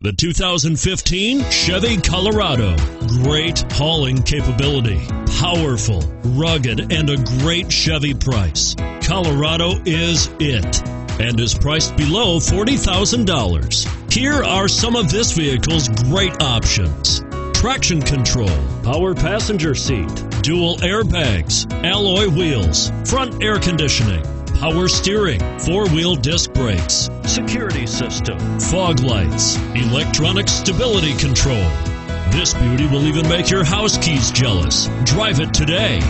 The 2015 Chevy Colorado. Great hauling capability, powerful, rugged, and a great Chevy price. Colorado is it and is priced below $40,000. Here are some of this vehicle's great options traction control, power passenger seat, dual airbags, alloy wheels, front air conditioning power steering, four wheel disc brakes, security system, fog lights, electronic stability control. This beauty will even make your house keys jealous. Drive it today.